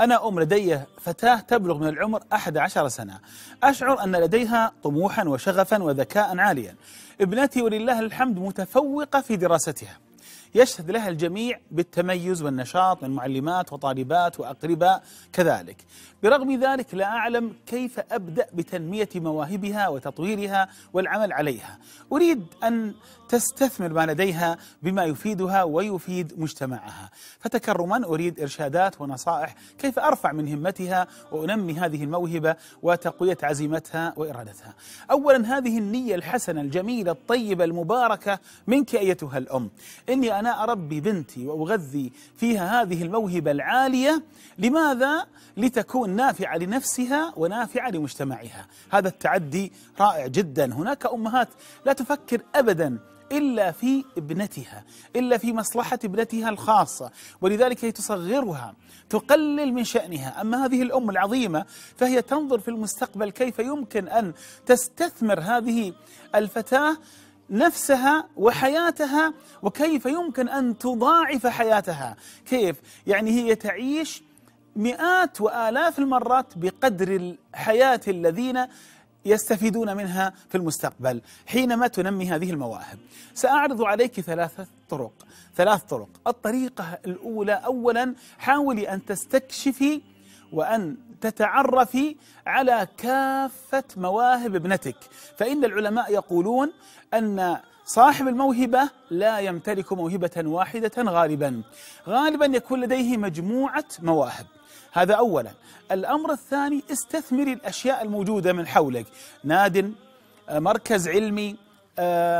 أنا أم لدي فتاة تبلغ من العمر 11 سنة. أشعر أن لديها طموحا وشغفا وذكاء عاليا. ابنتي ولله الحمد متفوقة في دراستها. يشهد لها الجميع بالتميز والنشاط من معلمات وطالبات وأقرباء كذلك. برغم ذلك لا أعلم كيف أبدأ بتنمية مواهبها وتطويرها والعمل عليها. أريد أن تستثمر ما لديها بما يفيدها ويفيد مجتمعها. فتكرما أريد إرشادات ونصائح كيف أرفع من همتها وأنمي هذه الموهبة وتقوية عزيمتها وإرادتها. أولا هذه النية الحسنة الجميلة الطيبة المباركة منك أيتها الأم. إني أنا أربي بنتي وأغذي فيها هذه الموهبة العالية لماذا؟ لتكون نافعة لنفسها ونافعة لمجتمعها. هذا التعدي رائع جدا. هناك أمهات لا تفكر أبدا إلا في ابنتها إلا في مصلحة ابنتها الخاصة ولذلك هي تصغرها تقلل من شأنها. أما هذه الأم العظيمة فهي تنظر في المستقبل كيف يمكن أن تستثمر هذه الفتاة نفسها وحياتها وكيف يمكن أن تضاعف حياتها؟ كيف؟ يعني هي تعيش مئات وآلاف المرات بقدر الحياة الذين يستفيدون منها في المستقبل حينما تنمي هذه المواهب. سأعرض عليك ثلاثة طرق ثلاث طرق. الطريقة الأولى أولا حاولي أن تستكشفي وأن تتعرفي على كافة مواهب ابنتك. فإن العلماء يقولون أن صاحب الموهبة لا يمتلك موهبة واحدة غالبا. غالبا يكون لديه مجموعة مواهب. هذا أولا. الأمر الثاني استثمري الأشياء الموجودة من حولك. ناد مركز علمي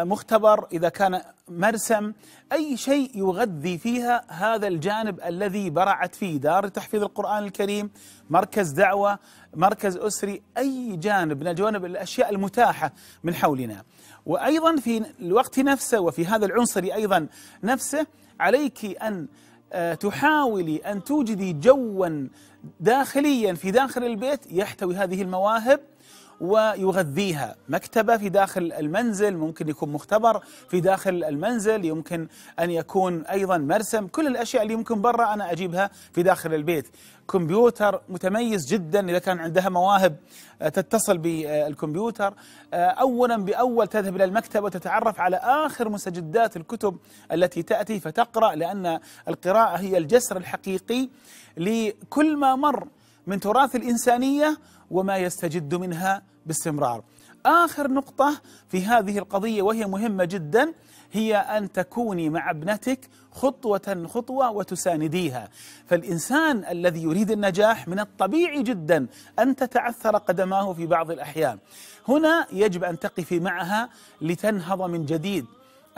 مختبر إذا كان مرسم أي شيء يغذي فيها هذا الجانب الذي برعت فيه دار تحفيظ القرآن الكريم مركز دعوة مركز أسري أي جانب من الجوانب الأشياء المتاحة من حولنا. وأيضا في الوقت نفسه وفي هذا العنصر أيضا نفسه عليك أن تحاولي أن توجدي جوا داخليا في داخل البيت يحتوي هذه المواهب. ويغذيها. مكتبة في داخل المنزل ممكن يكون مختبر في داخل المنزل يمكن أن يكون أيضا مرسم. كل الأشياء اللي يمكن برا أنا أجيبها في داخل البيت. كمبيوتر متميز جدا إذا كان عندها مواهب تتصل بالكمبيوتر. أولا بأول تذهب إلى المكتبة وتتعرف على آخر مستجدات الكتب التي تأتي فتقرأ لأن القراءة هي الجسر الحقيقي لكل ما مر. من تراث الإنسانية وما يستجد منها باستمرار. آخر نقطة في هذه القضية وهي مهمة جدا هي أن تكوني مع ابنتك خطوة خطوة وتسانديها. فالإنسان الذي يريد النجاح من الطبيعي جدا أن تتعثر قدماه في بعض الأحيان. هنا يجب أن تقفي معها لتنهض من جديد.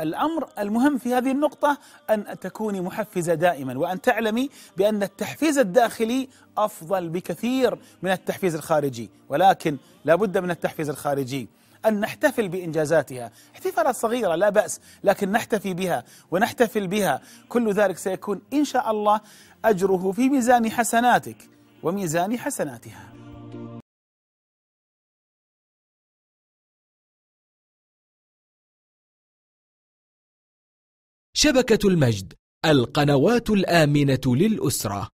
الأمر المهم في هذه النقطة أن تكوني محفزة دائما وأن تعلمي بأن التحفيز الداخلي أفضل بكثير من التحفيز الخارجي ولكن لا بد من التحفيز الخارجي. أن نحتفل بإنجازاتها. احتفالات صغيرة لا بأس لكن نحتفي بها ونحتفل بها. كل ذلك سيكون إن شاء الله أجره في ميزان حسناتك وميزان حسناتها. شبكة المجد القنوات الآمنة للأسرة.